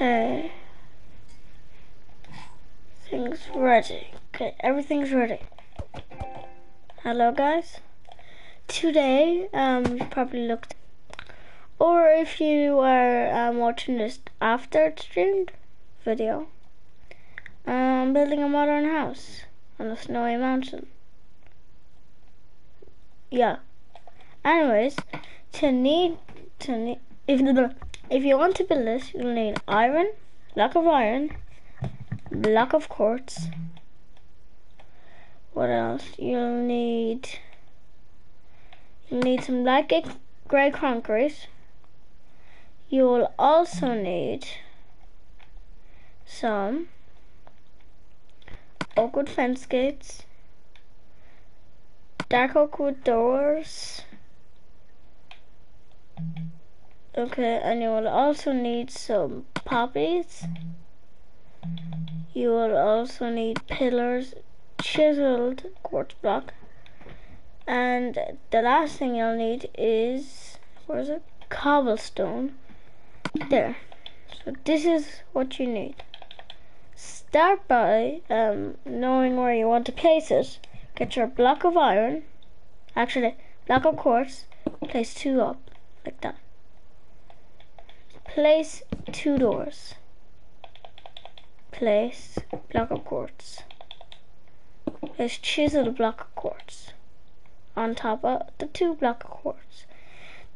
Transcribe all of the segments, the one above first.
Okay. Things ready. Okay, everything's ready. Hello guys. Today, um, you probably looked, or if you are um, watching this after it's streamed video, um, building a modern house on a snowy mountain. Yeah. Anyways, to need to need if if you want to build this, you'll need iron, block of iron, block of quartz. What else? You'll need you'll need some light grey concrete. You will also need some oak wood fence gates, dark oak wood doors. Okay, and you will also need some poppies. You will also need pillars, chiseled quartz block. And the last thing you'll need is, where is it? Cobblestone. There. So this is what you need. Start by um, knowing where you want to place it. Get your block of iron, actually block of quartz, place two up, like that. Place two doors. Place block of quartz. Place chisel block of quartz on top of the two block of quartz.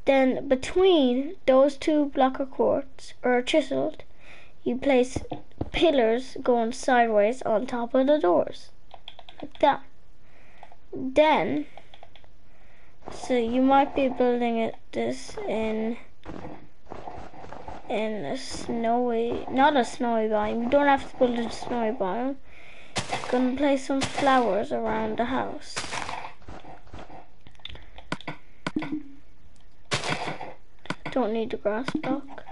Then between those two block of quartz or chiseled, you place pillars going sideways on top of the doors. Like that. Then so you might be building it this in in a snowy, not a snowy biome. You don't have to build a snowy biome. You're gonna place some flowers around the house. Don't need the grass block.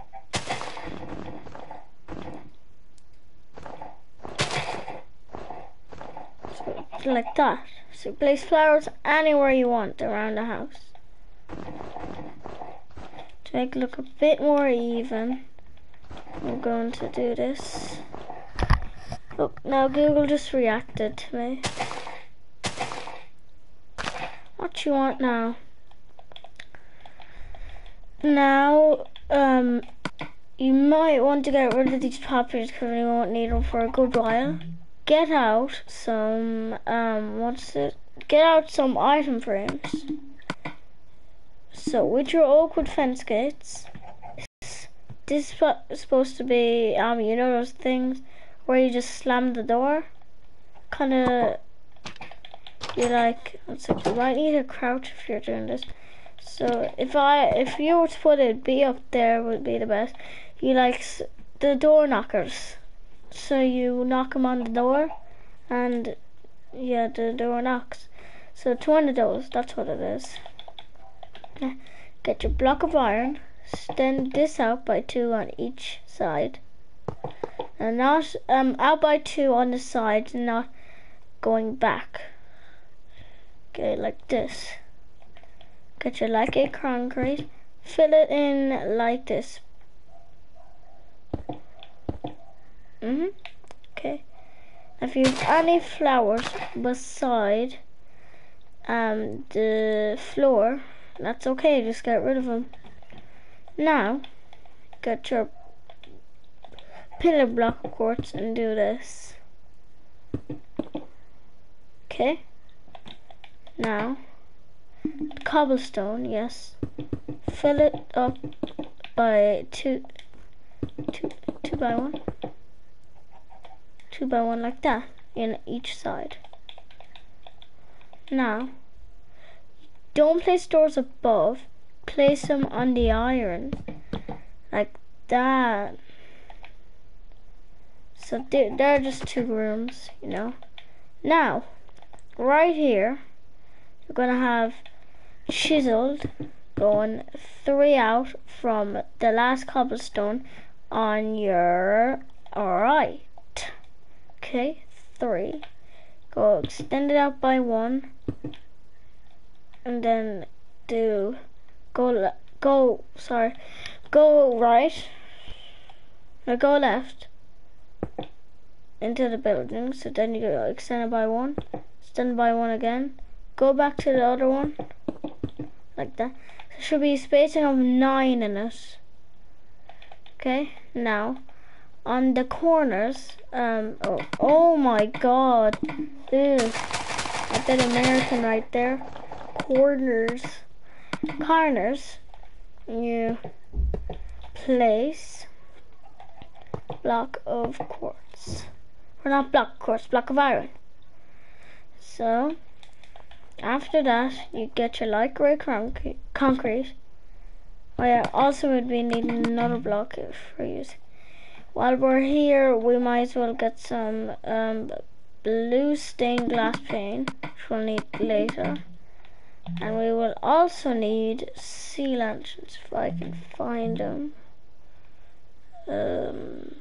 So, like that. So place flowers anywhere you want around the house make look a bit more even, I'm going to do this. Look, now Google just reacted to me. What you want now? Now, um, you might want to get rid of these poppies because you won't need them for a good while. Get out some, um, what's it? Get out some item frames. So with your oak wood fence gates, this is supposed to be, um, you know those things where you just slam the door? Kind of, you're like, like, you might need to crouch if you're doing this. So if I, if you were to put it B up there would be the best. You like the door knockers. So you knock them on the door and yeah, the door knocks. So it's one of those, that's what it is. Get your block of iron, extend this out by two on each side. And not um out by two on the side, not going back. Okay, like this. Get your light grey concrete, fill it in like this. Mhm. okay. If you have any flowers beside um the floor, that's okay, just get rid of them. Now, get your pillar block quartz and do this. Okay. Now, cobblestone, yes. Fill it up by two, two, two by one. Two by one like that in each side. Now, don't place doors above. Place them on the iron. Like that. So there, are just two rooms, you know. Now, right here, you're going to have chiseled going three out from the last cobblestone on your right. Okay, three. Go extend it out by one and then do go go sorry go right Now go left into the building. So then you go extend it by one, extend by one again. Go back to the other one, like that. There should be a spacing of nine in it. Okay, now on the corners, um, oh, oh my god, Ew. bit American right there. Corners, corners, you place block of quartz. Or not block of quartz, block of iron. So, after that, you get your light grey concrete. Oh yeah, also would be needing another block for use. While we're here, we might as well get some um, blue stained glass pane, which we'll need later. And we will also need sea lanterns, if I can find them. Um,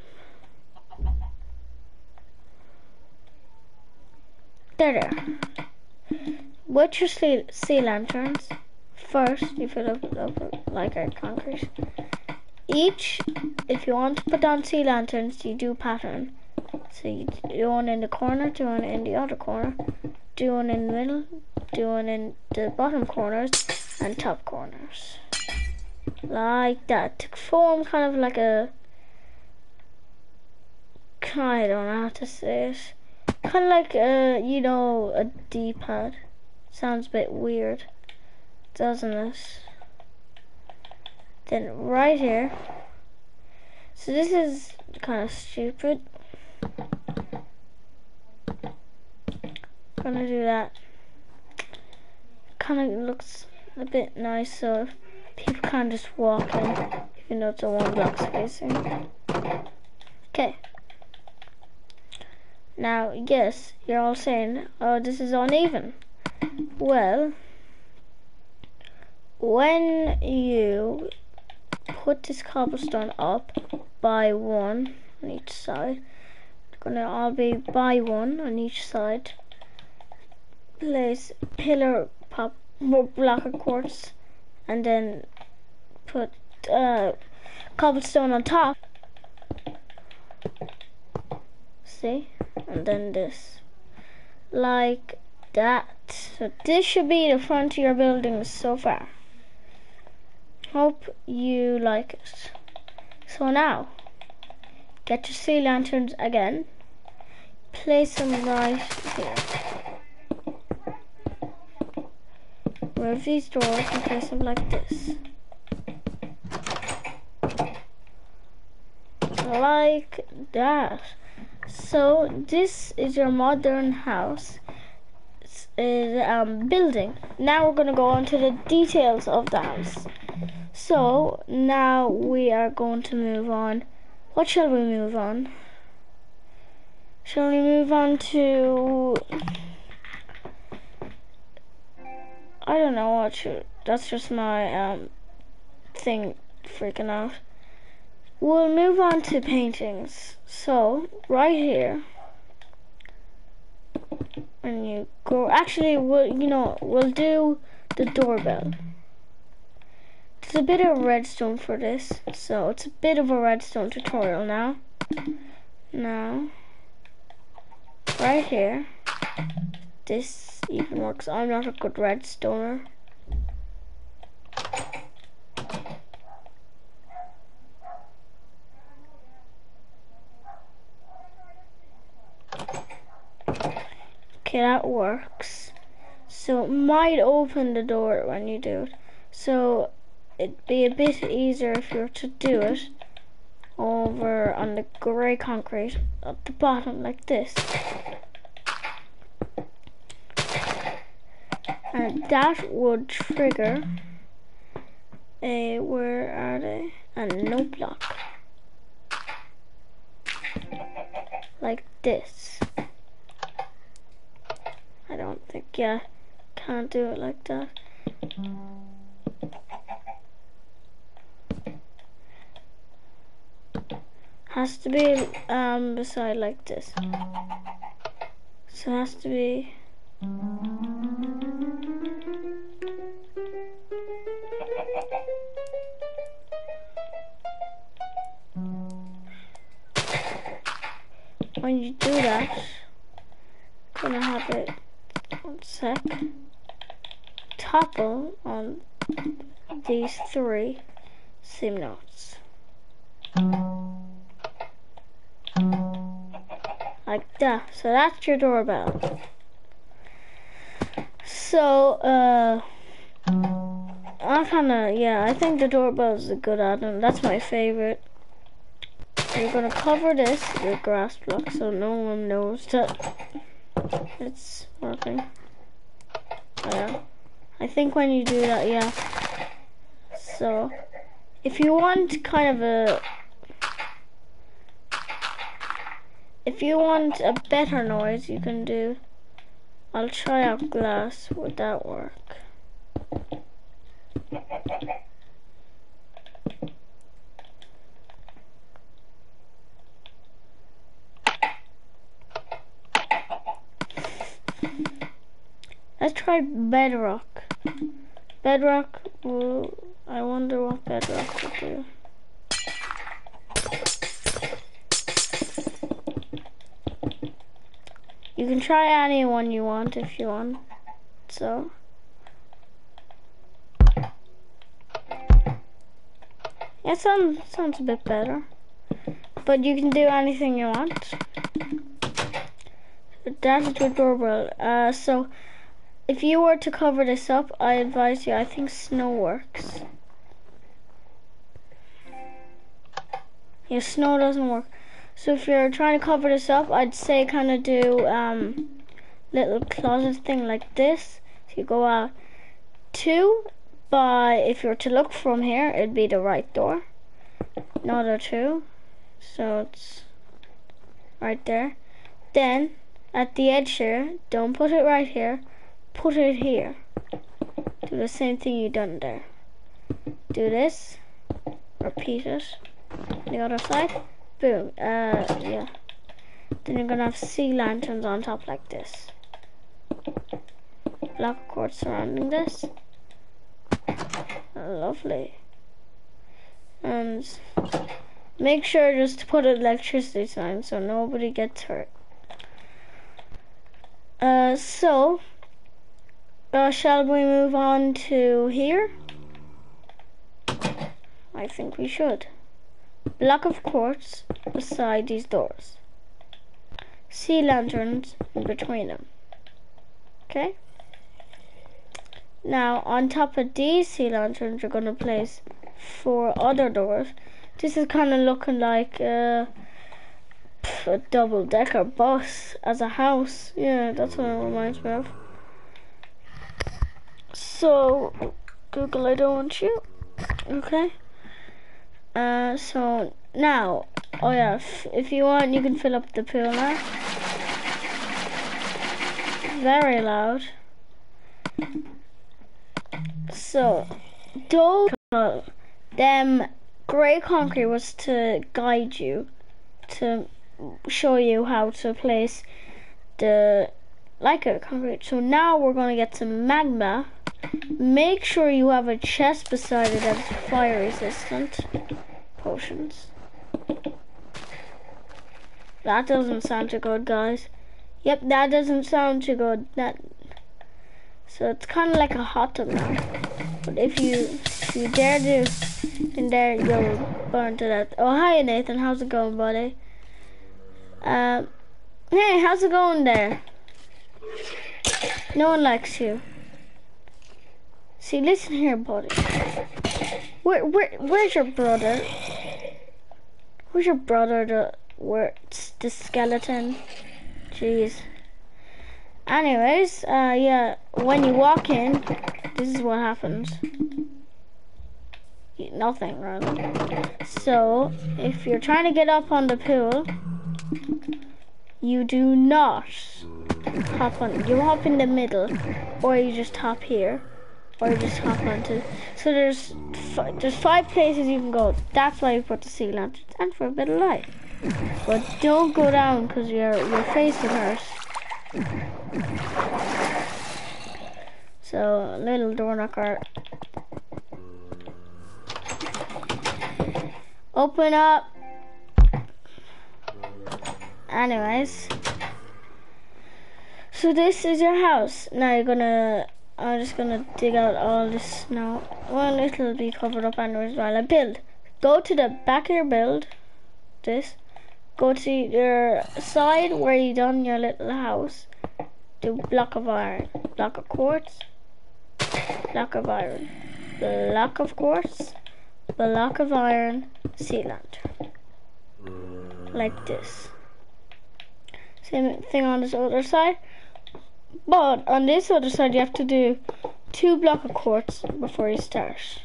there, there. With your sea, sea lanterns, first you fill up, up light grey concrete. Each, if you want to put down sea lanterns, you do pattern. So you do one in the corner, do one in the other corner, do one in the middle, do one in the bottom corners, and top corners. Like that. To form kind of like a I don't know how to say it. Kind of like a, you know, a D-pad. Sounds a bit weird, doesn't it? Then right here. So this is kind of stupid. Gonna do that. Kind of looks a bit nice, so people can't just walk in, even though it's a one block spacing. Okay. Now, yes, you're all saying, oh, this is uneven. Well, when you put this cobblestone up by one on each side, it's gonna all be by one on each side. Place pillar pop block of quartz, and then put uh, cobblestone on top. See? and then this. Like that. So this should be the front of your building so far. Hope you like it. So now get your sea lanterns again. Place them right here remove these doors and place them like this like that so this is your modern house is um, building. Now we're gonna go on to the details of the house. So now we are going to move on. What shall we move on? Shall we move on to? I don't know what should. That's just my um thing freaking out. We'll move on to paintings. So, right here, when you go, actually, we'll, you know, we'll do the doorbell. There's a bit of redstone for this, so it's a bit of a redstone tutorial now. Now, right here, this even works. I'm not a good redstoner. Okay, that works. So it might open the door when you do it. So it'd be a bit easier if you were to do it over on the grey concrete at the bottom like this. And that would trigger a, where are they? A note block. Like this. I don't think, yeah, can't do it like that. Has to be um beside like this. So it has to be when you do that, I'm gonna have it one sec topple on these three SIM notes. Like that. So that's your doorbell. So, uh, I kinda, yeah, I think the doorbell is a good add-on. That's my favorite. You're gonna cover this with grass block so no one knows that it's working. Yeah. I think when you do that, yeah. So, if you want kind of a if you want a better noise you can do I'll try out glass would that work let's try bedrock bedrock I wonder what bedrock will do You can try any one you want if you want. So. Yeah, sounds sounds a bit better. But you can do anything you want. That's your doorbell. Uh, so, if you were to cover this up, I advise you, I think snow works. Yeah, snow doesn't work. So if you're trying to cover this up, I'd say kind of do um, little closet thing like this. So you go out two, but if you were to look from here, it'd be the right door. Another two, so it's right there. Then at the edge here, don't put it right here, put it here. Do the same thing you done there. Do this, repeat it. The other side boom, uh, yeah. Then you're gonna have sea lanterns on top like this. Black cord surrounding this. Lovely. And make sure just to put electricity sign so nobody gets hurt. Uh, so, uh, shall we move on to here? I think we should block of quartz beside these doors. Sea lanterns in between them. Okay? Now, on top of these sea lanterns, you're going to place four other doors. This is kind of looking like uh, a double-decker bus as a house. Yeah, that's what it reminds me of. So, Google, I don't want you. Okay? Uh, so now, oh yeah, if you want, you can fill up the pool now. Very loud. So, uh, them grey concrete was to guide you, to show you how to place the light grey concrete. So now we're gonna get some magma Make sure you have a chest beside it that's fire resistant. Potions. That doesn't sound too good, guys. Yep, that doesn't sound too good. That so it's kind of like a hot tub now. But if you if you dare to in there, you'll burn to death. Oh, hi Nathan. How's it going, buddy? Um, hey, how's it going there? No one likes you. See, listen here, buddy. Where, where, where's your brother? Where's your brother? The where the skeleton? Jeez. Anyways, uh, yeah. When you walk in, this is what happens. Nothing, rather. So, if you're trying to get up on the pool, you do not hop on. You hop in the middle, or you just hop here or just hop onto. So there's there's five places you can go. That's why you put the sea lanterns and for a bit of light. But don't go down because your your face will hurt. So little door knocker. Open up. anyways. So this is your house. Now you're gonna, I'm just gonna dig out all this snow. Well, it'll be covered up anyways while I build. Go to the back of your build, this. Go to your side where you done your little house. Do block of iron, block of quartz, block of iron, block of quartz, block of iron, sea lantern. Like this. Same thing on this other side. But on this other side, you have to do two block of quartz before you start.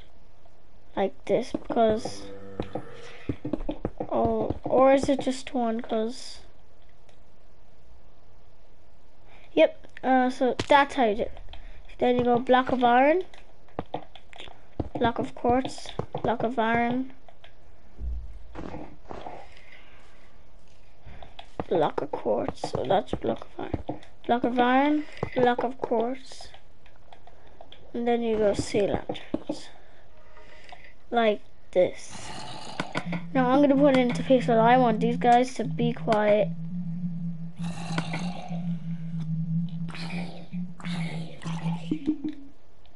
Like this, because... Oh, or is it just one? Because... Yep, uh, so that's how you do it. Then you go block of iron, block of quartz, block of iron, block of quartz, so that's block of iron block of iron, block of quartz, and then you go sea lanterns. Like this. Now I'm gonna put it into pixel. I want these guys to be quiet.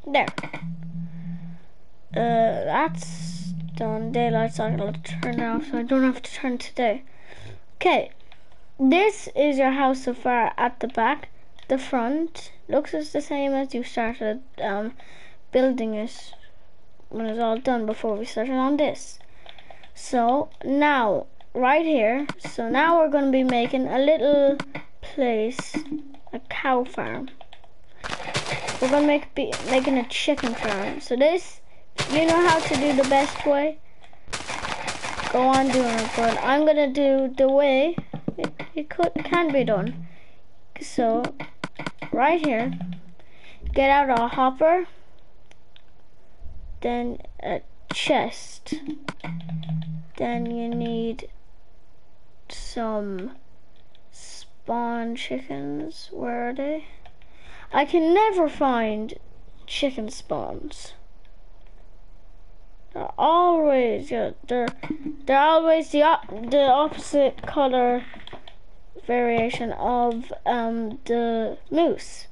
There. Uh, that's done. Daylight cycle. I'll turn off so I don't have to turn today. Okay. This is your house so far at the back. The front looks as the same as you started um, building it when it's all done before we started on this. So now, right here, so now we're going to be making a little place, a cow farm. We're going to make be making a chicken farm. So this, you know how to do the best way? Go on doing it, but I'm going to do the way it, it could can be done. So right here, get out a hopper, then a chest, then you need some spawn chickens. Where are they? I can never find chicken spawns. They're always they're they're always the the opposite color variation of um, the moose.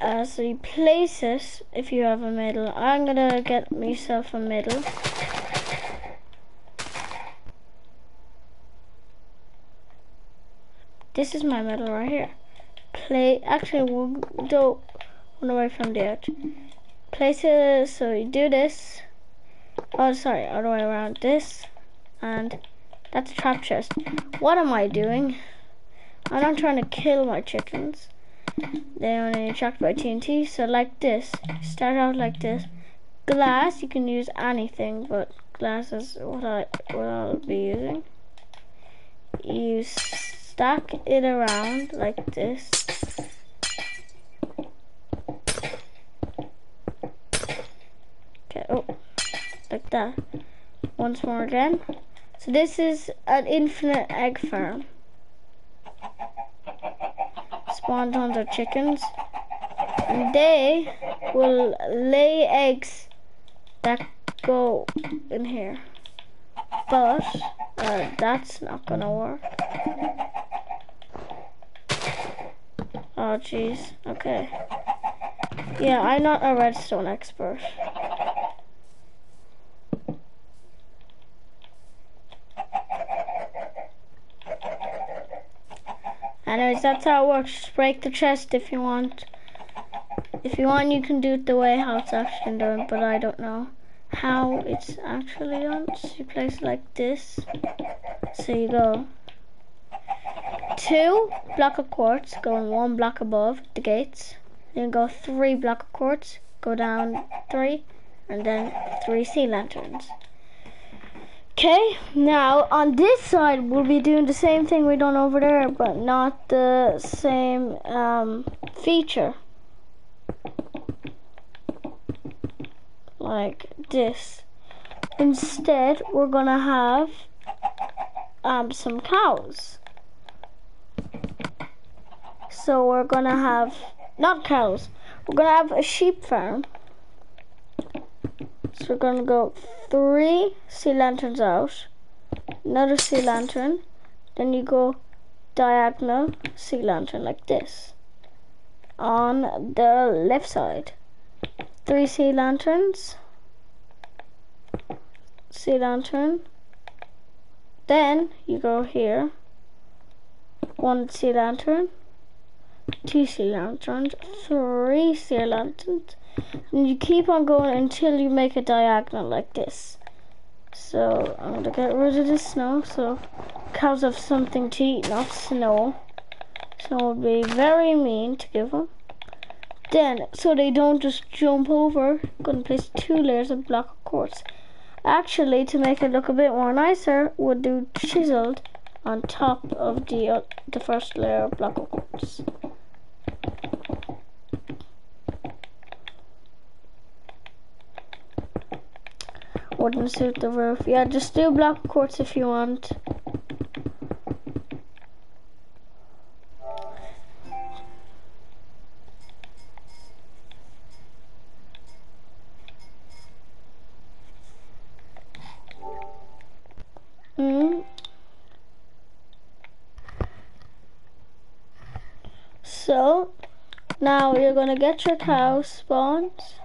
Uh, so you place it if you have a middle. I'm gonna get myself a middle. This is my middle right here. Play. Actually, we'll go one away from the edge. Place it so you do this. Oh, sorry, all the way around this and that's a trap chest. What am I doing? I'm not trying to kill my chickens. They only attract by TNT, so like this. Start out like this. Glass, you can use anything, but glass is what I what I'll be using. You stack it around like this. Okay, oh, like that. Once more again. So this is an infinite egg farm. Spawn tons of chickens. And they will lay eggs that go in here. But uh, that's not gonna work. Oh jeez, okay. Yeah, I'm not a redstone expert. Anyways, that's how it works. Break the chest if you want. If you want, you can do it the way how it's actually done, but I don't know how it's actually done. So you place it like this. So you go two block of quartz, going one block above the gates. Then go three block of quartz, go down three, and then three sea lanterns. Okay, now on this side we'll be doing the same thing we done over there, but not the same um, feature. Like this. Instead, we're gonna have um, some cows. So we're gonna have, not cows, we're gonna have a sheep farm. So we're gonna go three sea lanterns out, another sea lantern, then you go diagonal sea lantern like this on the left side. Three sea lanterns, sea lantern. Then you go here, one sea lantern, two sea lanterns, three sea lanterns, and you keep on going until you make a diagonal like this. So I'm gonna get rid of the snow so cows have something to eat, not snow. Snow would be very mean to give them. Then, so they don't just jump over, I'm gonna place two layers of block quartz. Actually, to make it look a bit more nicer, would do chiseled on top of the uh, the first layer of block of quartz. Wouldn't suit the roof. Yeah, just do block quartz if you want. Mm. So, now you're gonna get your cow spawns.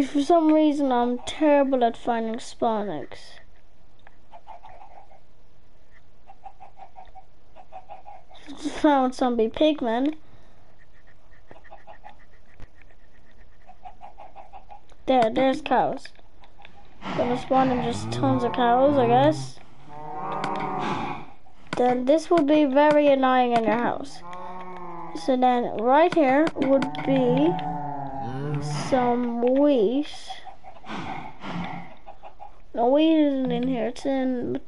For some reason I'm terrible at finding eggs. Found zombie pigmen. There, there's cows. Gonna spawn in just tons of cows, I guess. Then this would be very annoying in your house. So then right here would be some wheat. No, wheat isn't in here. It's in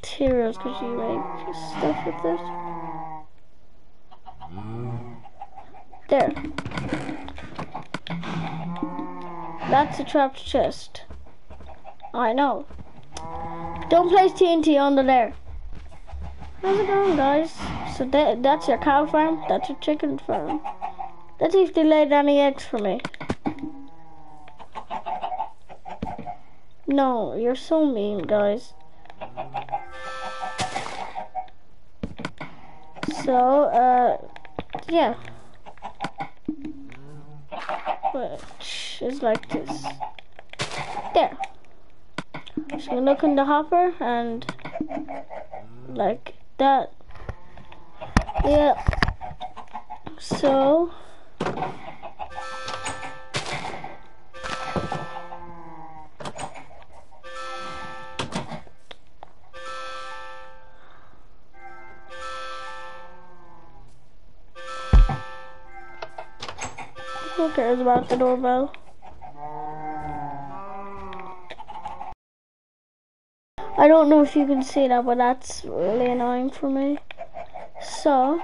materials because you make stuff with it. There. That's a trapped chest. I know. Don't place TNT on the lair. How's it going, guys? So that that's your cow farm. That's your chicken farm. Let's see if they laid any eggs for me. No, you're so mean, guys. So, uh, yeah. Which is like this. There. So look in the hopper and like that. Yeah. So Who cares about the doorbell? I don't know if you can see that, but that's really annoying for me. So,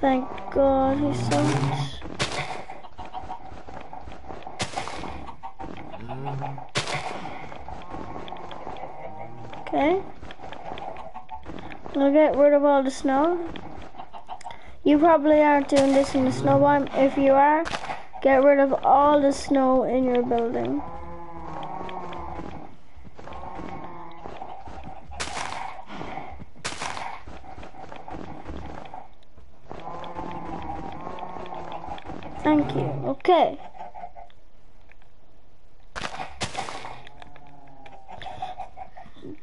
Thank God he sucks. Okay. I'll get rid of all the snow. You probably aren't doing this in the snow biome. If you are, get rid of all the snow in your building. Thank you. Okay.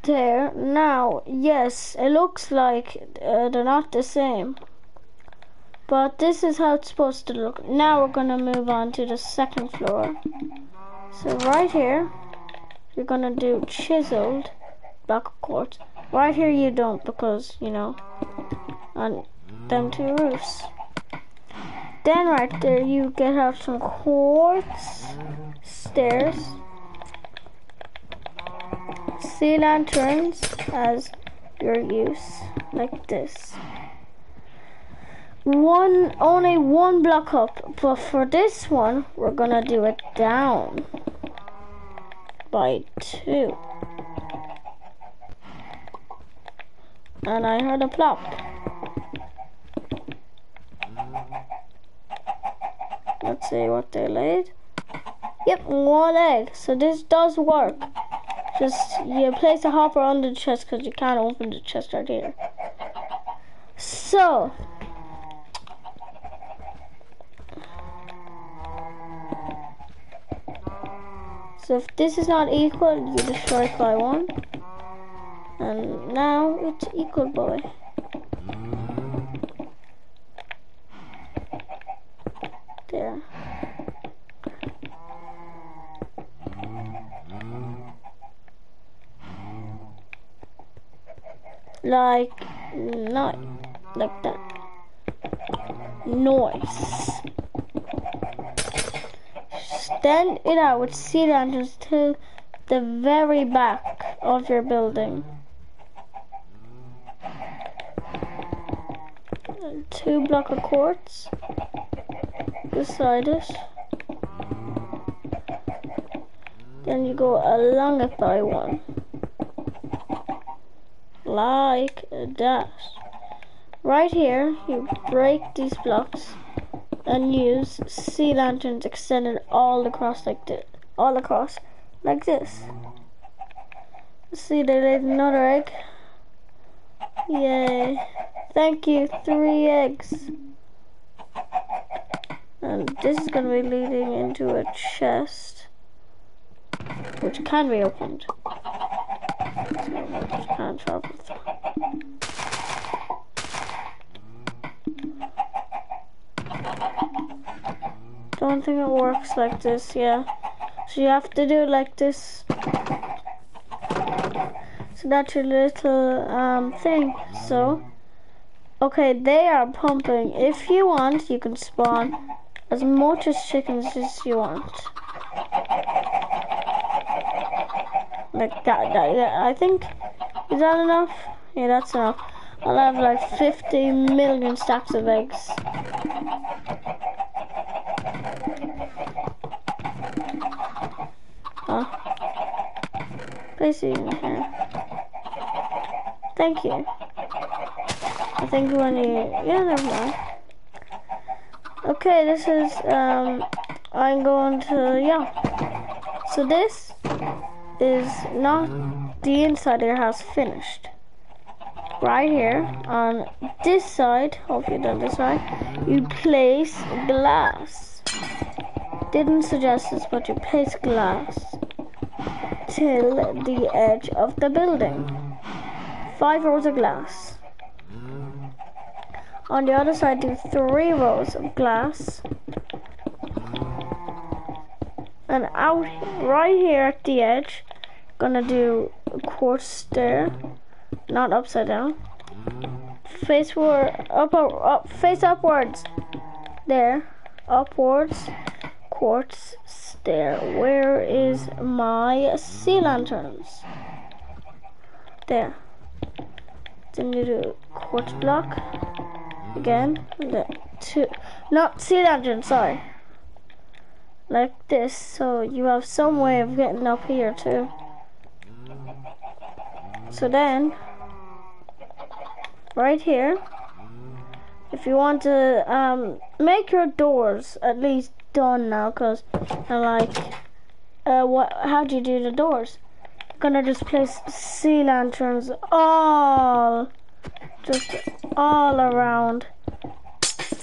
There. Now, yes, it looks like uh, they're not the same. But this is how it's supposed to look. Now we're to move on to the second floor. So right here, you're to do chiseled block quartz. Right here you don't because, you know, on them two roofs. Then right there you get out some quartz stairs. Sea lanterns as your use, like this. One, only one block up, but for this one, we're gonna do it down by two. And I heard a plop. Let's see what they laid. Yep, one egg. So this does work. Just you place a hopper under the chest because you can't open the chest right here. So So if this is not equal, you destroy by one. And now it's equal boy. There. Like, not like that. Noise Stand it out with sea lanterns to the very back of your building. Two block of quartz beside it. Then you go along it by one. Like that. Right here, you break these blocks and use sea lanterns extended all across like this, all across like this. See, they laid another egg. Yay. Thank you, three eggs. And this is going to be leading into a chest, which can be opened. So, can't travel. Don't think it works like this, yeah. So you have to do it like this. So that's your little um, thing. So, okay, they are pumping. If you want, you can spawn as much as chickens as you want. Like that, that yeah, I think, is that enough? Yeah, that's enough. I'll have like 50 million stacks of eggs. Huh? Placing in here. Thank you. I think when you, yeah, never mind. Okay, this is, um, I'm going to, yeah. So this is not the inside of your house finished. Right here, on this side, hope you done this right, you place glass. Didn't suggest this, but you place glass till the edge of the building. Five rows of glass. On the other side, do three rows of glass. And out right here at the edge, gonna do a quartz stair, not upside down. Face forward, up, up, face upwards. There, upwards, quartz stair. Where is my sea lanterns? There. Then you do quartz block again. Two, not sea lantern. Sorry. Like this, so you have some way of getting up here too. So then, right here, if you want to um, make your doors at least done now, cause I'm like, uh, what? How do you do the doors? I'm gonna just place sea lanterns all, just all around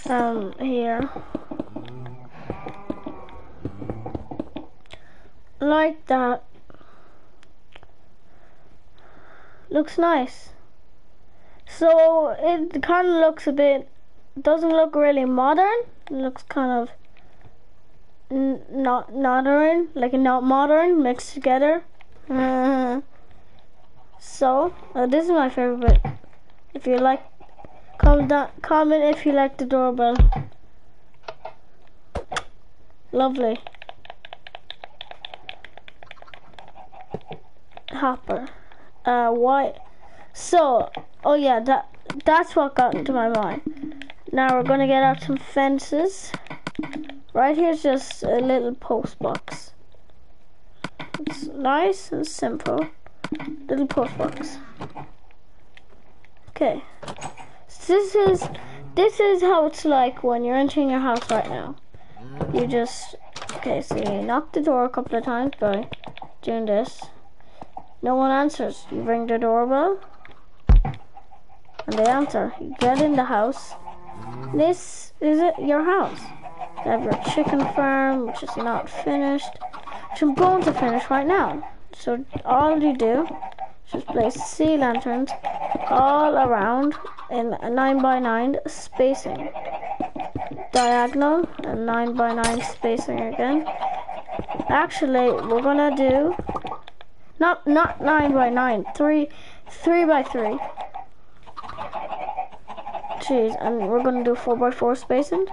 um here. Like that. Looks nice. So it kind of looks a bit, doesn't look really modern. Looks kind of not modern, like not modern mixed together. Uh, so uh, this is my favorite. If you like, comment comment if you like the doorbell. Lovely. Hopper. Uh, white. So, oh yeah, that that's what got into my mind. Now we're gonna get out some fences. Right here's just a little post box. It's nice and simple. Little post box. Okay. This is this is how it's like when you're entering your house right now. you just okay. So you knock the door a couple of times by doing this. No one answers. You ring the doorbell, and they answer. You get in the house. This is it, your house. You have your chicken farm, which is not finished, which I'm going to finish right now. So all you do just place sea lanterns all around in a 9 by 9 spacing. Diagonal and 9 by 9 spacing again. Actually, we're gonna do not not 9 by 9, 3 3 by 3. Jeez, and we're gonna do 4 by 4 spacing.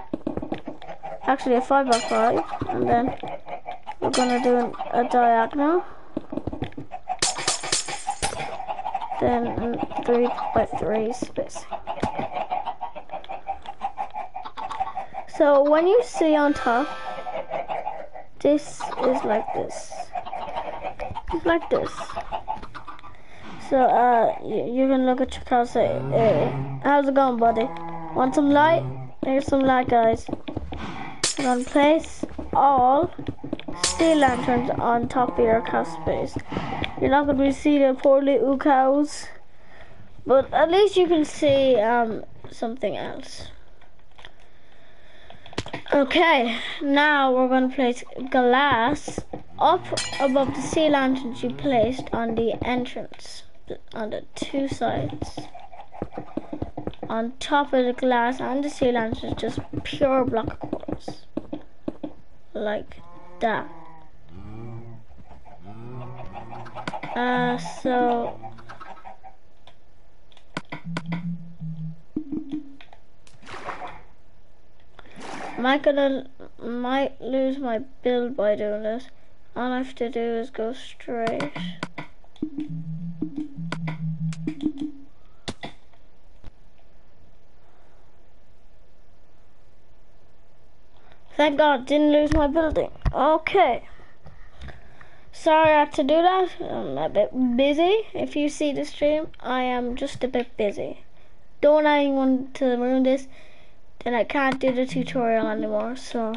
Actually, a 5 by 5, and then we're gonna do a diagonal. Then three by three space. So when you see on top, this is like this, like this. So uh, you, can look at your and say, hey, how's it going, buddy? Want some light? Here's some light, guys. I'm gonna place all sea lanterns on top of your cow space. You're not going to see the poor little cows. But at least you can see um, something else. Okay, now we're going to place glass up above the sea lanterns you placed on the entrance, on the two sides. On top of the glass and the sea lanterns, just pure block quartz. Like that. Uh, so... Am I gonna, might lose my build by doing this. All I have to do is go straight. Thank God, didn't lose my building. Okay. Sorry I to do that. I'm a bit busy. If you see the stream, I am just a bit busy. Don't want anyone to ruin this. Then I can't do the tutorial anymore. So,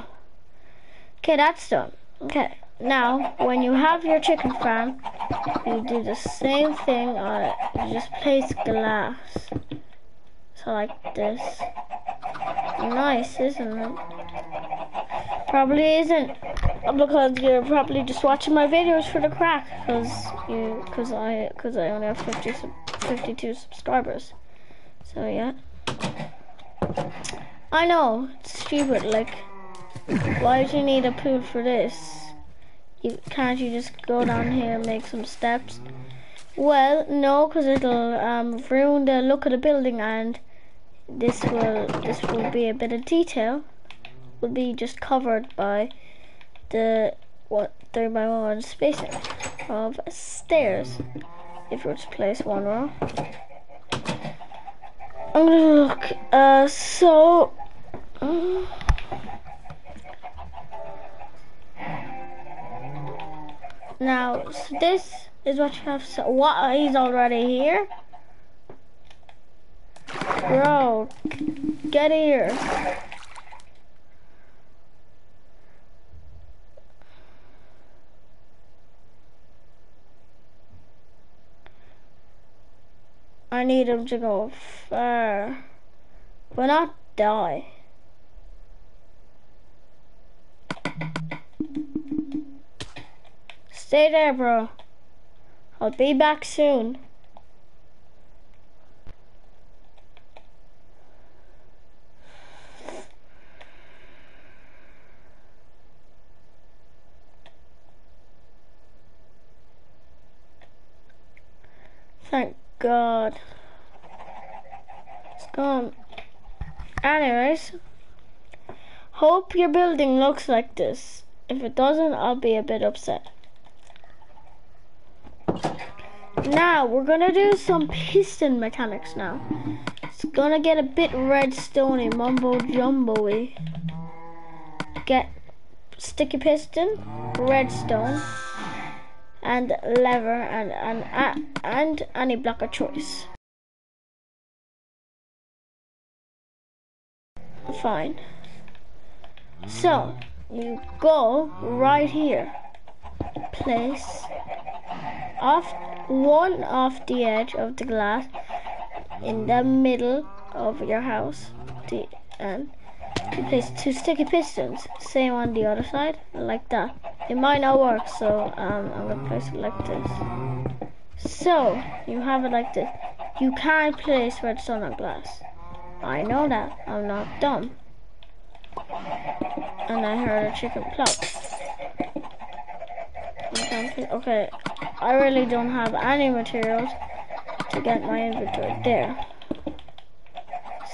okay, that's done. Okay, now when you have your chicken farm, you do the same thing on it. You just place glass. So like this. Nice, isn't it? Probably isn't because you're probably just watching my videos for the crack because you because I because I only have 50 52 subscribers. So yeah. I know it's stupid. Like, why do you need a pool for this? You can't you just go down here and make some steps? Well, no, because it'll um, ruin the look of the building and this will this will be a bit of detail will be just covered by the what three by one spacing of stairs if you were to place one row. I'm gonna look uh so um, now so this is what you have so what he's already here Bro, get here. I need him to go far, but not die. Stay there, bro. I'll be back soon. Thank God. It's gone. Anyways, hope your building looks like this. If it doesn't, I'll be a bit upset. Now, we're gonna do some piston mechanics now. It's gonna get a bit redstone mumbo jumbo-y. Get sticky piston, redstone and lever and, and, and any block of choice. Fine. So, you go right here. Place off one off the edge of the glass in the middle of your house. The, and you place two sticky pistons. Same on the other side, like that. It might not work, so um, I'm gonna place it like this. So, you have it like this. You can't place redstone on glass. I know that. I'm not dumb. And I heard a chicken plop. Okay, I really don't have any materials to get my inventory there.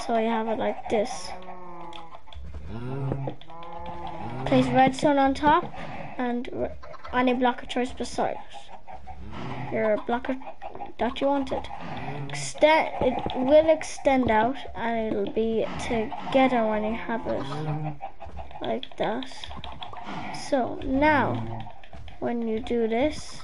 So you have it like this. Place redstone on top and any block of choice besides. Your blocker that you wanted. Extend, it will extend out and it'll be together when you have it like that. So now when you do this.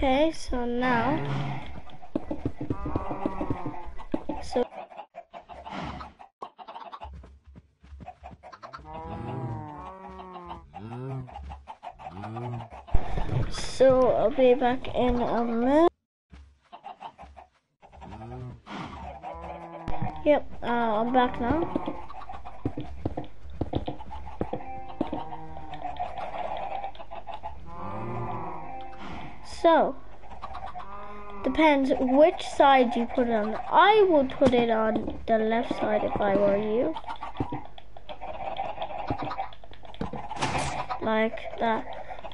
Okay, so now So So I'll be back in a minute. Yep, uh, I'm back now. So, depends which side you put it on. I would put it on the left side if I were you. Like that.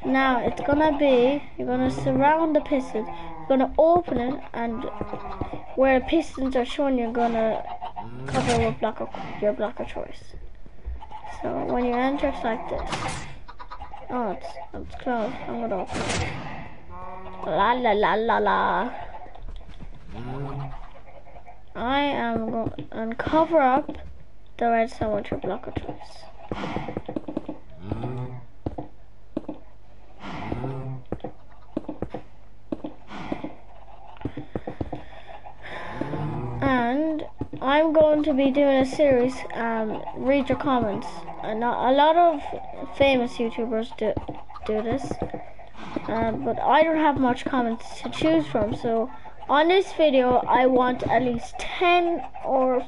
Now it's gonna be, you're gonna surround the piston, you're gonna open it, and where pistons are shown, you're gonna cover with block of, your block of choice. So when you enter, it's like this. Oh, it's, it's closed. I'm gonna open it. La la la la la. I am going to uncover up the red with your block of choice. And I'm going to be doing a series, um, read your comments. And a lot of famous YouTubers do, do this, um, but I don't have much comments to choose from, so on this video I want at least 10 or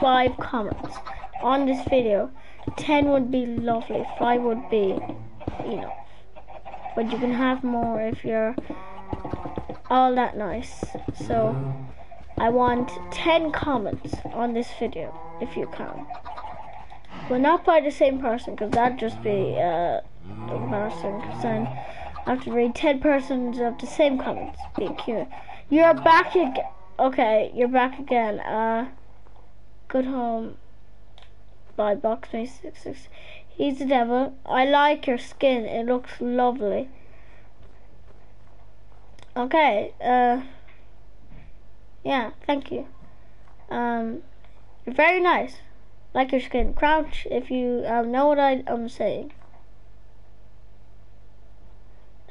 5 comments on this video. 10 would be lovely, 5 would be you know, But you can have more if you're all that nice. So I want 10 comments on this video, if you can. But not by the same person, because that'd just be uh, embarrassing, because then I have to read 10 persons of the same comments. Being cute. You're back again. Okay, you're back again. Uh, good home by Boxme66. He's the devil. I like your skin. It looks lovely. Okay, uh... Yeah, thank you. Um, you're very nice. Like your skin. Crouch if you um, know what I, am saying.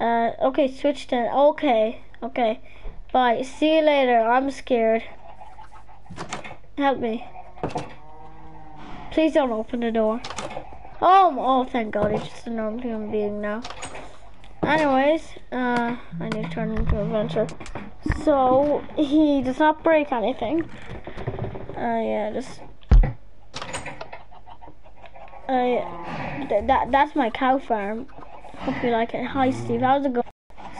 Uh, okay, switch to, okay, okay. Bye, see you later, I'm scared. Help me. Please don't open the door. Oh, oh, thank God, he's just a normal human being now. Anyways, uh, I need to turn into a adventure. So, he does not break anything. Uh, yeah, just... Uh, th that that's my cow farm. Hope you like it. Hi, Steve. How's it going?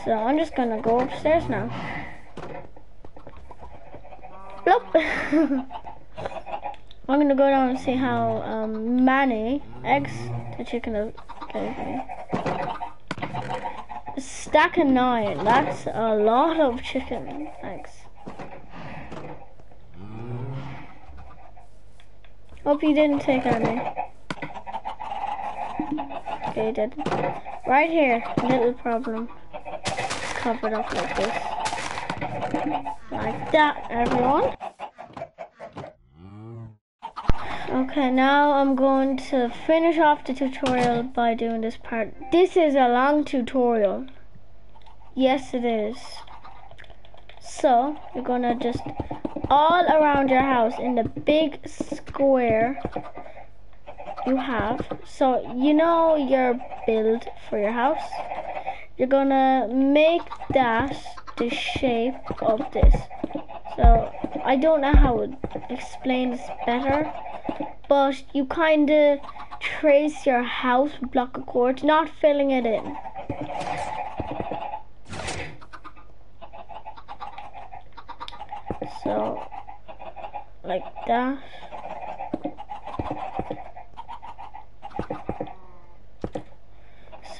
So, I'm just gonna go upstairs now. Bloop! I'm gonna go down and see how um, many eggs the chicken gave me. Stack of nine. That's a lot of chicken eggs. Hope you didn't take any. Okay, you did. Right here, little problem. Covered up like this. Like that, everyone. Okay, now I'm going to finish off the tutorial by doing this part. This is a long tutorial. Yes, it is. So, you're gonna just all around your house in the big square you have. So, you know your build for your house. You're gonna make that the shape of this. So, I don't know how to explain this better but you kind of trace your house block of quartz, not filling it in. So, like that.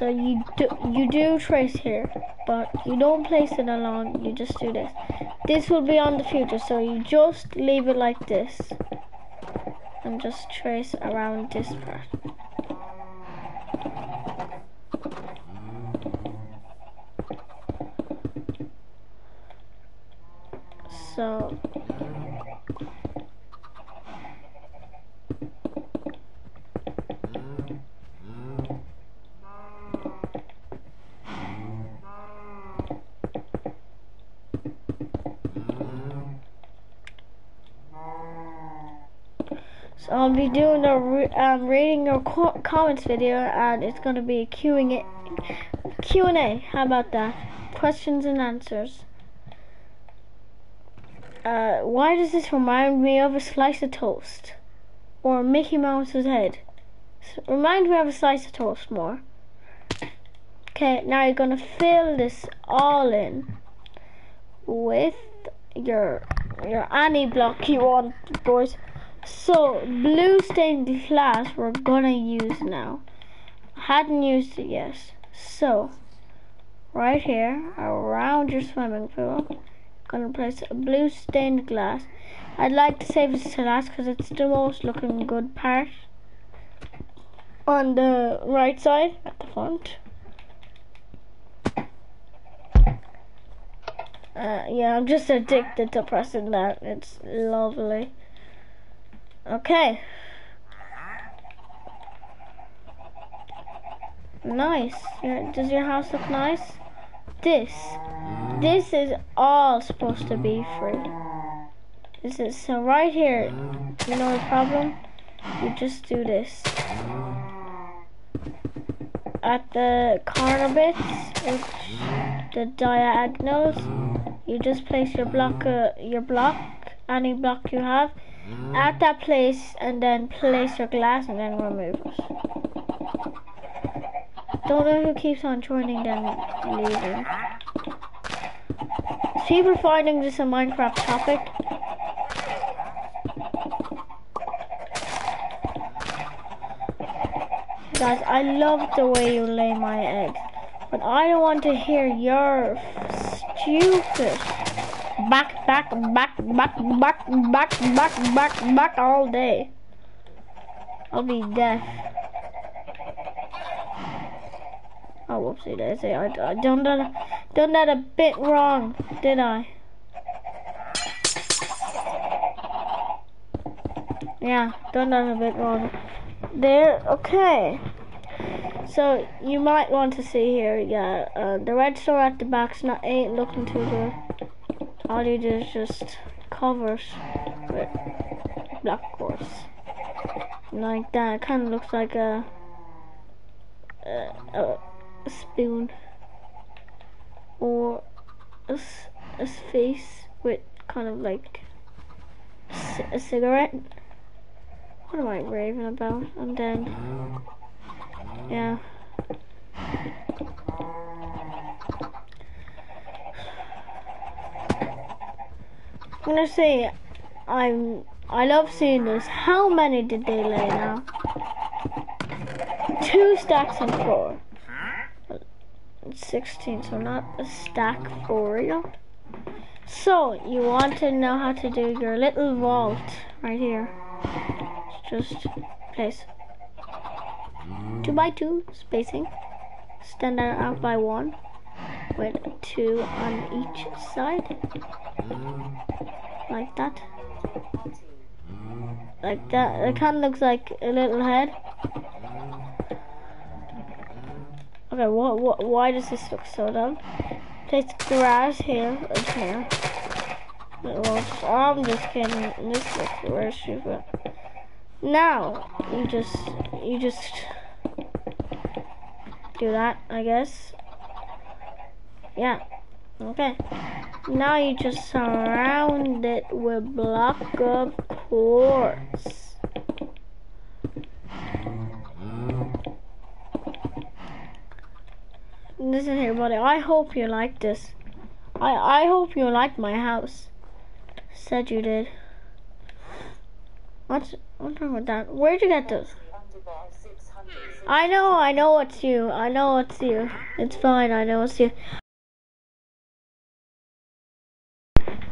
So you do you do trace here, but you don't place it along. You just do this. This will be on the future, so you just leave it like this and just trace around this part. So So I'll be doing a re um, reading your co comments video, and it's gonna be Q&A. Q&A. How about that? Questions and answers. Uh, why does this remind me of a slice of toast, or Mickey Mouse's head? Remind me of a slice of toast more. Okay, now you're gonna fill this all in with your your any block you want, boys. So, blue stained glass we're gonna use now. I hadn't used it yet. So, right here, around your swimming pool, gonna place a blue stained glass. I'd like to save this to last because it's the most looking good part. On the right side, at the front. Uh, yeah, I'm just addicted to pressing that. It's lovely. Okay. Nice. Does your house look nice? This. This is all supposed to be free. This is so right here. You know the problem? You just do this. At the corner bits, the diagonals, you just place your block, uh, your block, any block you have, at that place and then place your glass and then remove it. Don't know who keeps on joining them. Is people finding this a Minecraft topic? Guys, I love the way you lay my eggs, but I don't want to hear your stupid back, back, back, back, back, back, back, back, back all day. I'll be deaf. Oh, whoopsie daisy. I, I done that, done that a bit wrong, did I? Yeah, done that a bit wrong. There, okay. So, you might want to see here, yeah, uh, the redstone at the back's not ain't looking too good all you do is just covers with block quartz. Like that, it kind of looks like a, a, a spoon or a, a face with kind of like a cigarette. What am I raving about? And then, um, yeah. I'm gonna say I'm I love seeing this. How many did they lay now? Two stacks and four. 16, so not a stack for real. So, you want to know how to do your little vault right here. Just place two by two spacing. Stand out by one. With two on each side. Like that. Like that. It kind of looks like a little head. Okay, what, what, why does this look so dumb? Place grass here and here. Well, I'm just kidding. This looks very stupid. Now, you just, you just do that, I guess. Yeah. Okay. Now you just surround it with block of quartz. Listen here, buddy. I hope you like this. I I hope you like my house. Said you did. What's what's wrong with that? Where'd you get this? I know, I know it's you. I know it's you. It's fine. I know it's you.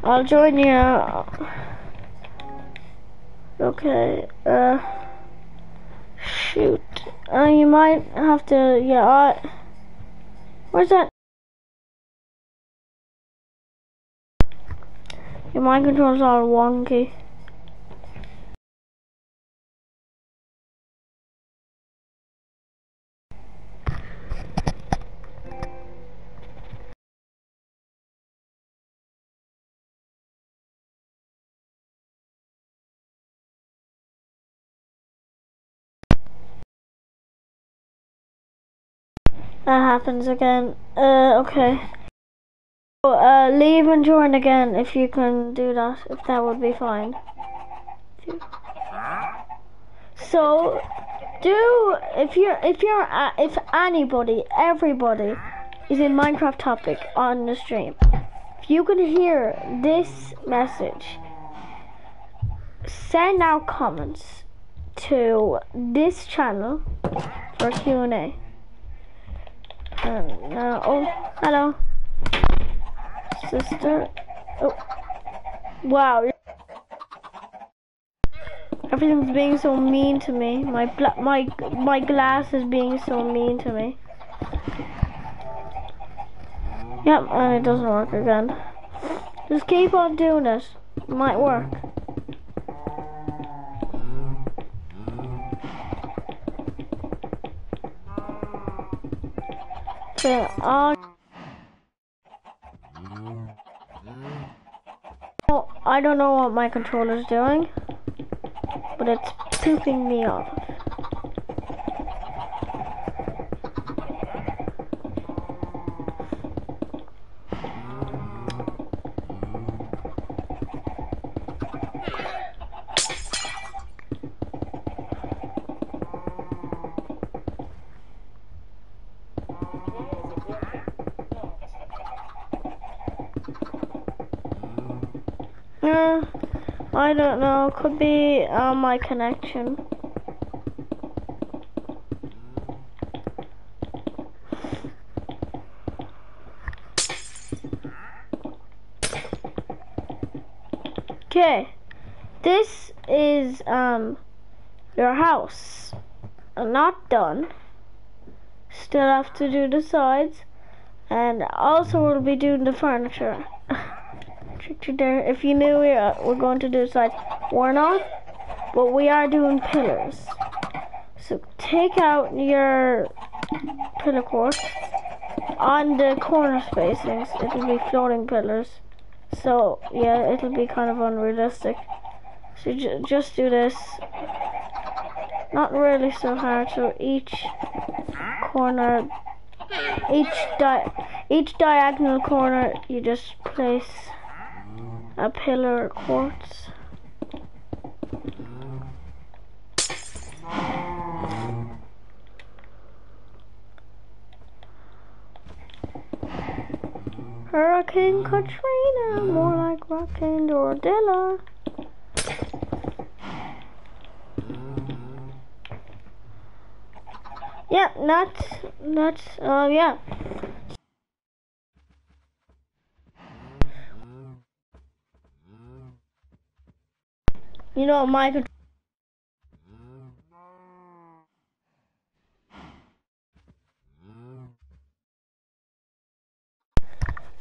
I'll join you. Okay. Uh. Shoot. Uh, you might have to. Yeah. I, where's that? Your mind controls are wonky. That happens again. Uh, okay. Oh, uh, leave and join again if you can do that, if that would be fine. So, do, if you're, if you're, uh, if anybody, everybody is in Minecraft topic on the stream, if you can hear this message, send out comments to this channel for Q&A. Uh, oh, hello sister. Oh. Wow. Everything's being so mean to me. My my my glass is being so mean to me. Yep, and it doesn't work again. Just keep on doing it. it might work. So, uh, I don't know what my controller's doing, but it's pooping me off. I don't know. Could be uh, my connection. Okay, this is um your house. I'm not done. Still have to do the sides, and also we'll be doing the furniture. If you knew we are, we're going to do sides, we're not, but we are doing pillars. So take out your pillar quartz on the corner spacings. It'll be floating pillars. So yeah, it'll be kind of unrealistic. So ju just do this. Not really so hard. So each corner, each di each diagonal corner, you just place a pillar quartz. Hurricane Katrina, more like Hurricane Dordilla. Yeah, that's, that's, uh, yeah. Know, my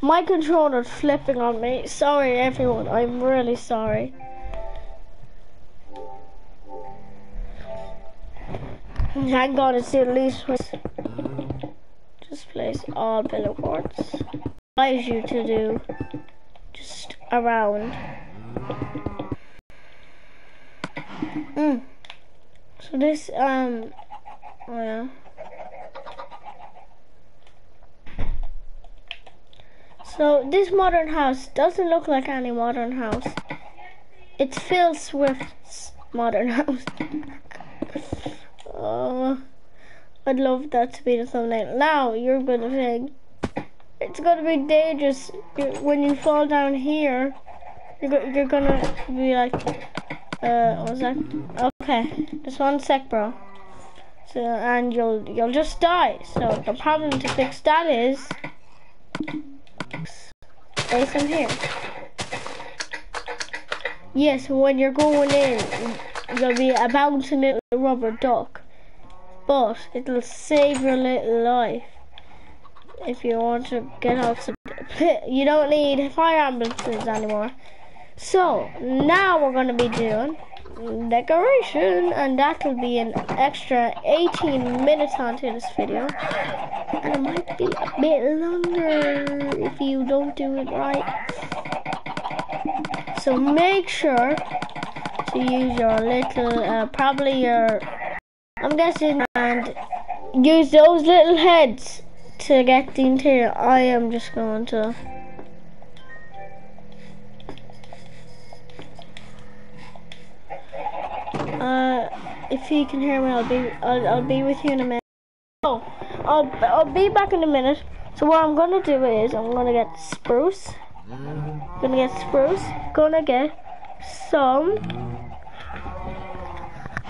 My controller's flipping on me. Sorry everyone, I'm really sorry. Thank God it's at least just place all pillar quartz. Advise you to do just around. Mm. So this um oh yeah. So this modern house doesn't look like any modern house. It's Phil Swift's modern house. oh, I'd love that to be the thumbnail. Now you're gonna think it's gonna be dangerous when you fall down here. You're, you're gonna be like, uh, what was that? Okay, just one sec, bro. So, and you'll you'll just die. So the problem to fix that is place them here. Yes, when you're going in, you'll be a bouncing little rubber duck, but it'll save your little life if you want to get out. You don't need fire ambulances anymore. So now we're going to be doing decoration and that'll be an extra 18 minutes onto this video. And it might be a bit longer if you don't do it right. So make sure to use your little uh, probably your I'm guessing and use those little heads to get the interior. I am just going to Uh, if you can hear me, I'll be I'll, I'll be with you in a minute. Oh, I'll I'll be back in a minute. So what I'm gonna do is I'm gonna get spruce. Gonna get spruce. Gonna get some.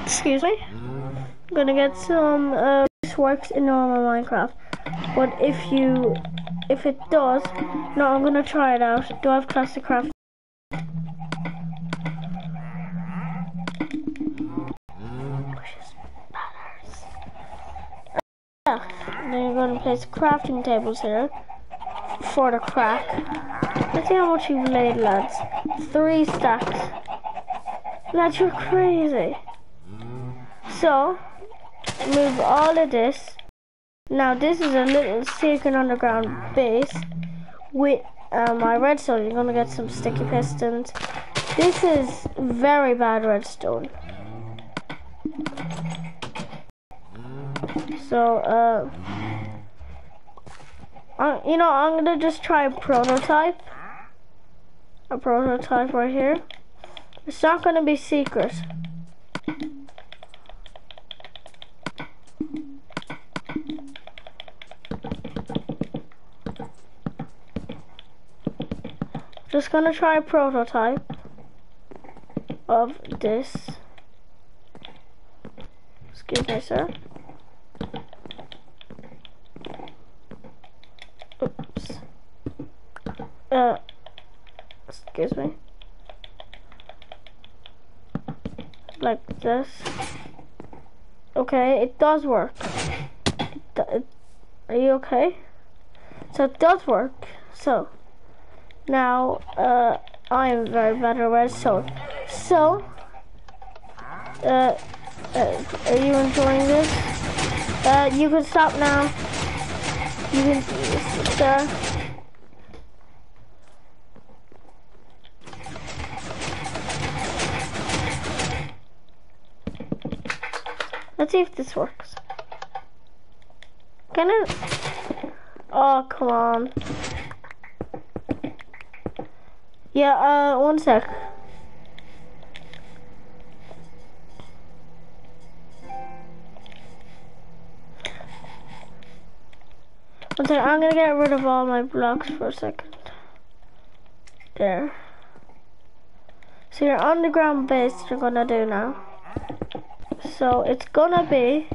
Excuse me. Gonna get some. Uh, this works in normal Minecraft, but if you if it does, no, I'm gonna try it out. Do I have classic craft? Then you're going to place crafting tables here for the crack. Let's see how much you've laid, lads. Three stacks. Lads, you're crazy. So, move all of this. Now, this is a little secret underground base with uh, my redstone. You're going to get some sticky pistons. This is very bad redstone. So, uh, uh, you know, I'm gonna just try a prototype. A prototype right here. It's not gonna be secret. Just gonna try a prototype of this. Excuse me, sir. Uh, excuse me. Like this. Okay, it does work. Are you okay? So it does work. So, now, uh, I am very bad at. So, uh, uh, are you enjoying this? Uh, you can stop now. You can, sir. See if this works. Can it? Oh, come on. Yeah, uh, one sec. One sec, I'm gonna get rid of all my blocks for a second. There. So your underground base you're gonna do now. So it's gonna be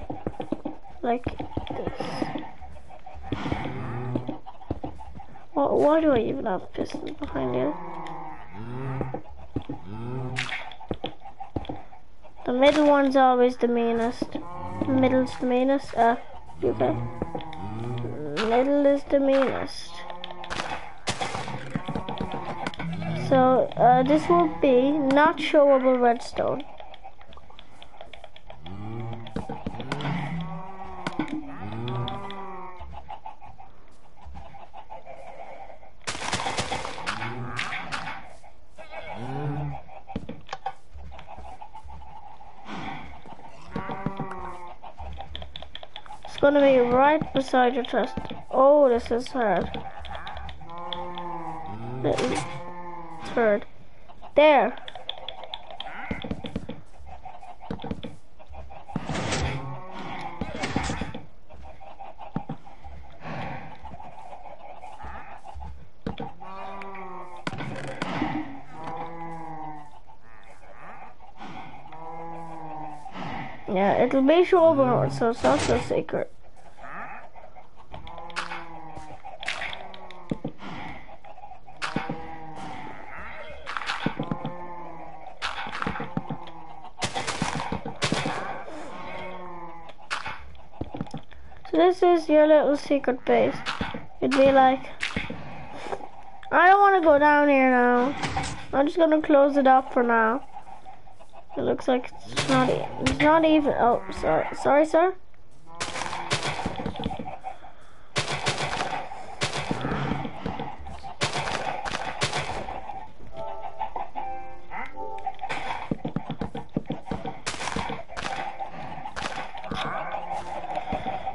like this. Why do I even have pistons behind you? The middle one's always the meanest. Middle's the meanest. Uh, okay? Middle is the meanest. So uh, this will be not showable redstone. Gonna be right beside your chest. Oh, this is hard. Third. There. Yeah, it'll be showable, so it's not so secret. So this is your little secret base. It'd be like, I don't want to go down here now. I'm just gonna close it up for now. Looks like it's not, it's not even, oh, sorry, sorry, sir.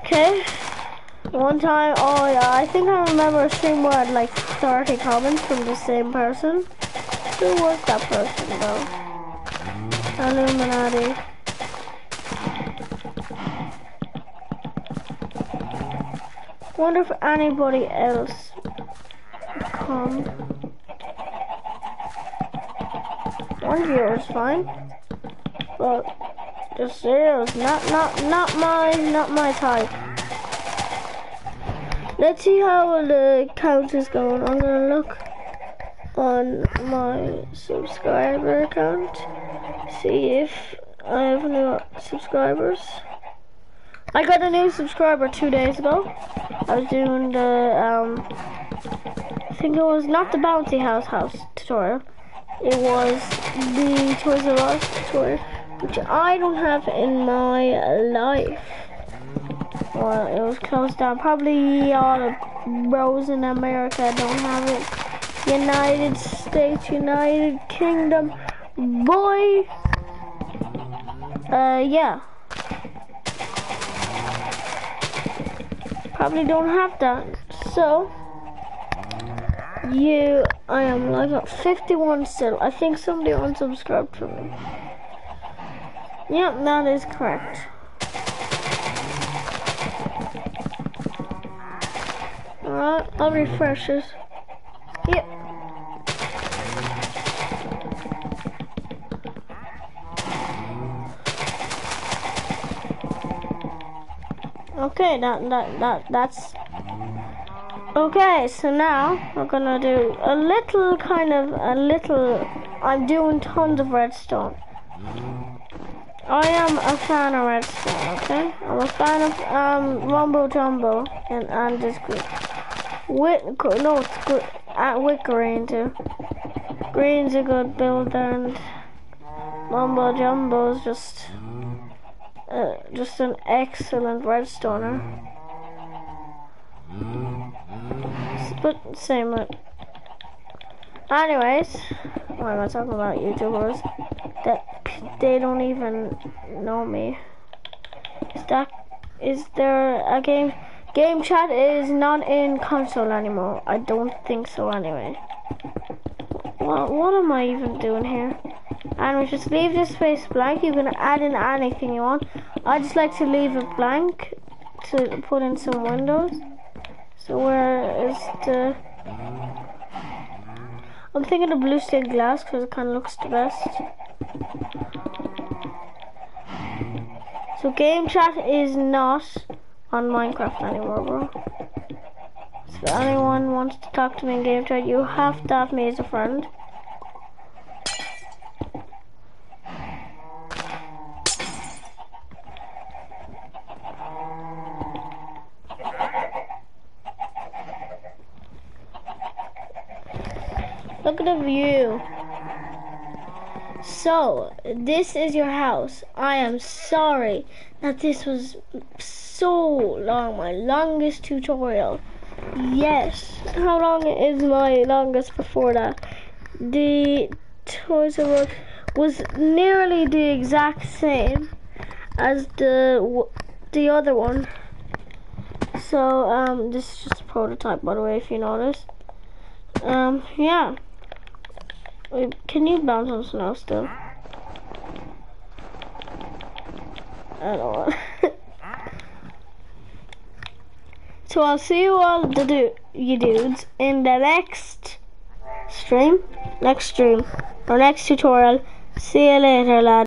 Okay. One time, oh yeah, I think I remember a stream where I like 30 comments from the same person. Who was that person though? Illuminati. Wonder if anybody else come. One viewer is fine, but just zeros, not not not my not my type. Let's see how the count is going. I'm gonna look on my subscriber account, see if I have new subscribers. I got a new subscriber two days ago. I was doing the, um, I think it was not the Bouncy House House tutorial. It was the Toys R Us tutorial, which I don't have in my life. Well, it was closed down. Probably all the bros in America don't have it. United States, United Kingdom, boy. Uh, yeah. Probably don't have that. So, you, I am like at 51 still. I think somebody unsubscribed from me. Yep, that is correct. Alright, I'll refresh this. Yep. Okay, that, that, that, that's... Okay, so now we're gonna do a little kind of, a little... I'm doing tons of redstone. I am a fan of redstone, okay? I'm a fan of um, Mumbo Jumbo and, and this group. With, no, it's good. Uh, with Grian too. Grian's a good builder and Mumbo Jumbo's just uh, just an excellent redstoner. But same with. Anyways, why am I talking about YouTubers that they don't even know me? Is that is there a game? Game chat is not in console anymore. I don't think so anyway. Well, what am I even doing here? And we just leave this space blank. You can add in anything you want. I just like to leave it blank to put in some windows. So where is the... I'm thinking of blue stained glass because it kind of looks the best. So game chat is not on Minecraft anymore, bro. So if anyone wants to talk to me in game chat, you have to have me as a friend. Look at the view. So, this is your house. I am sorry that this was so long, my longest tutorial. Yes, how long is my longest before that? The Toys R Us was nearly the exact same as the the other one. So, um, this is just a prototype, by the way, if you notice. Um, yeah. Wait, can you bounce on snow still? I don't know. so I'll see you all the do you dudes in the next stream, next stream, or next tutorial. See you later, lads.